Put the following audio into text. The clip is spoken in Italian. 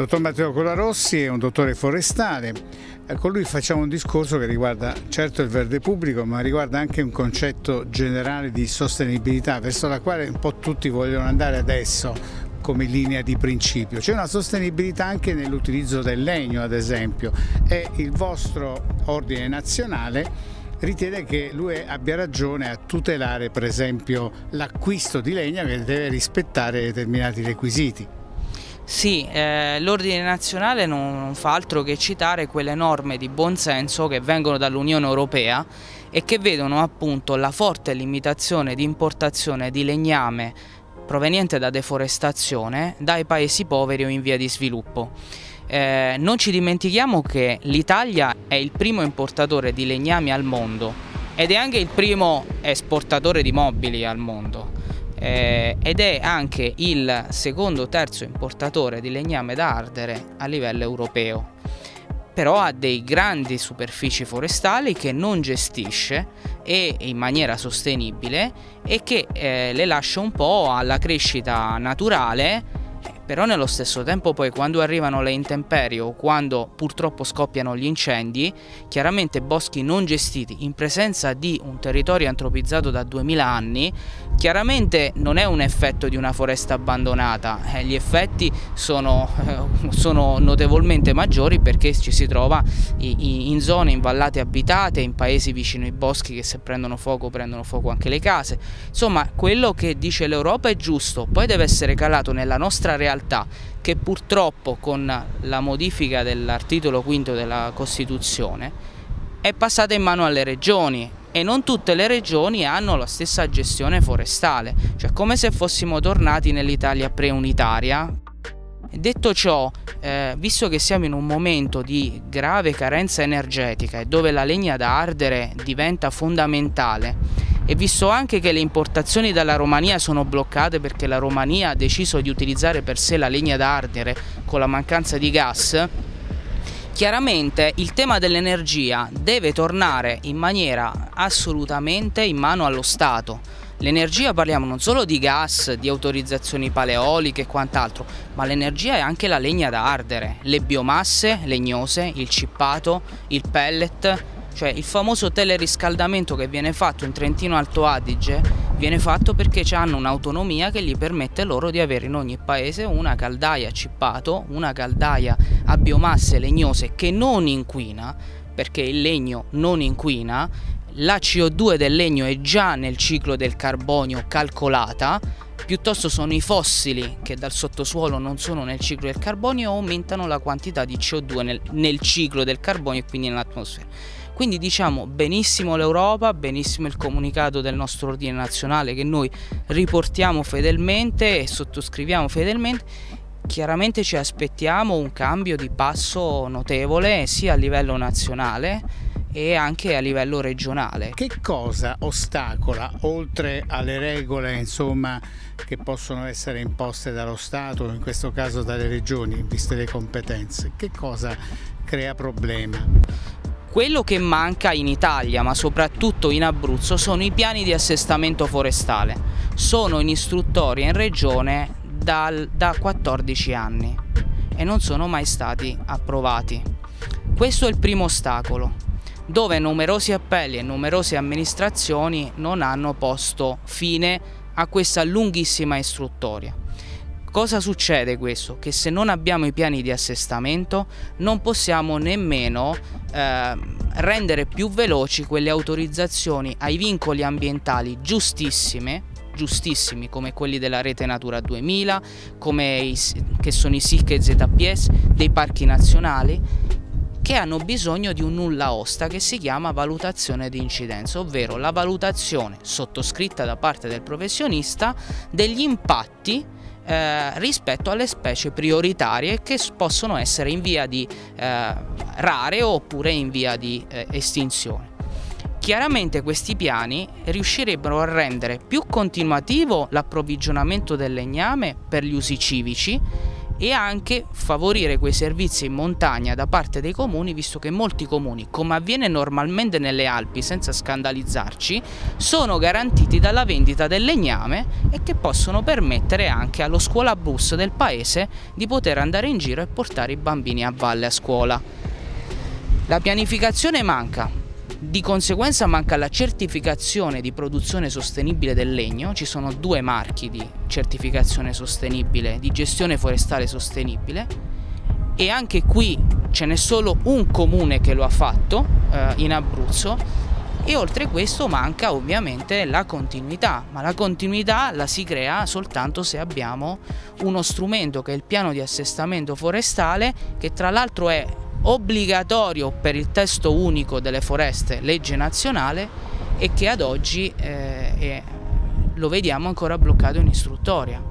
Dottor Matteo Colarossi è un dottore forestale, eh, con lui facciamo un discorso che riguarda certo il verde pubblico ma riguarda anche un concetto generale di sostenibilità verso la quale un po' tutti vogliono andare adesso come linea di principio. C'è una sostenibilità anche nell'utilizzo del legno ad esempio e il vostro ordine nazionale ritiene che lui abbia ragione a tutelare per esempio l'acquisto di legna che deve rispettare determinati requisiti. Sì, eh, l'ordine nazionale non, non fa altro che citare quelle norme di buonsenso che vengono dall'Unione Europea e che vedono appunto la forte limitazione di importazione di legname proveniente da deforestazione dai paesi poveri o in via di sviluppo. Eh, non ci dimentichiamo che l'Italia è il primo importatore di legnami al mondo ed è anche il primo esportatore di mobili al mondo eh, ed è anche il secondo o terzo importatore di legname da ardere a livello europeo. Però ha dei grandi superfici forestali che non gestisce e in maniera sostenibile e che eh, le lascia un po' alla crescita naturale però nello stesso tempo poi quando arrivano le intemperie o quando purtroppo scoppiano gli incendi, chiaramente boschi non gestiti in presenza di un territorio antropizzato da 2000 anni, chiaramente non è un effetto di una foresta abbandonata, eh, gli effetti sono, eh, sono, notevolmente maggiori perché ci si trova in zone, in vallate abitate, in paesi vicino ai boschi che se prendono fuoco prendono fuoco anche le case. Insomma, quello che dice l'Europa è giusto, poi deve essere calato nella nostra realtà realtà che purtroppo con la modifica dell'articolo quinto della Costituzione è passata in mano alle regioni e non tutte le regioni hanno la stessa gestione forestale, cioè come se fossimo tornati nell'Italia preunitaria. Detto ciò, eh, visto che siamo in un momento di grave carenza energetica e dove la legna da ardere diventa fondamentale e visto anche che le importazioni dalla Romania sono bloccate perché la Romania ha deciso di utilizzare per sé la legna d'ardere con la mancanza di gas, chiaramente il tema dell'energia deve tornare in maniera assolutamente in mano allo Stato. L'energia parliamo non solo di gas, di autorizzazioni paleoliche e quant'altro, ma l'energia è anche la legna da ardere, le biomasse legnose, il cippato, il pellet, cioè il famoso teleriscaldamento che viene fatto in Trentino Alto Adige viene fatto perché hanno un'autonomia che gli permette loro di avere in ogni paese una caldaia a cippato, una caldaia a biomasse legnose che non inquina, perché il legno non inquina, la CO2 del legno è già nel ciclo del carbonio calcolata, piuttosto sono i fossili che dal sottosuolo non sono nel ciclo del carbonio aumentano la quantità di CO2 nel, nel ciclo del carbonio e quindi nell'atmosfera. Quindi diciamo benissimo l'Europa, benissimo il comunicato del nostro ordine nazionale che noi riportiamo fedelmente e sottoscriviamo fedelmente. Chiaramente ci aspettiamo un cambio di passo notevole sia a livello nazionale e anche a livello regionale. Che cosa ostacola, oltre alle regole insomma, che possono essere imposte dallo Stato, in questo caso dalle regioni, viste le competenze, che cosa crea problema? Quello che manca in Italia, ma soprattutto in Abruzzo, sono i piani di assestamento forestale. Sono in istruttoria in regione dal, da 14 anni e non sono mai stati approvati. Questo è il primo ostacolo, dove numerosi appelli e numerose amministrazioni non hanno posto fine a questa lunghissima istruttoria. Cosa succede questo? Che se non abbiamo i piani di assestamento non possiamo nemmeno eh, rendere più veloci quelle autorizzazioni ai vincoli ambientali giustissime giustissimi come quelli della rete Natura 2000, come i, che sono i SIC e ZPS, dei parchi nazionali, che hanno bisogno di un nulla osta che si chiama valutazione di incidenza, ovvero la valutazione sottoscritta da parte del professionista degli impatti eh, rispetto alle specie prioritarie che possono essere in via di eh, rare oppure in via di eh, estinzione. Chiaramente questi piani riuscirebbero a rendere più continuativo l'approvvigionamento del legname per gli usi civici e anche favorire quei servizi in montagna da parte dei comuni, visto che molti comuni, come avviene normalmente nelle Alpi, senza scandalizzarci, sono garantiti dalla vendita del legname e che possono permettere anche allo scuolabus del paese di poter andare in giro e portare i bambini a valle a scuola. La pianificazione manca, di conseguenza manca la certificazione di produzione sostenibile del legno, ci sono due marchi di certificazione sostenibile, di gestione forestale sostenibile. E anche qui ce n'è solo un comune che lo ha fatto eh, in Abruzzo. E oltre questo manca ovviamente la continuità, ma la continuità la si crea soltanto se abbiamo uno strumento che è il piano di assestamento forestale che tra l'altro è obbligatorio per il testo unico delle foreste, legge nazionale, e che ad oggi eh, è, lo vediamo ancora bloccato in istruttoria.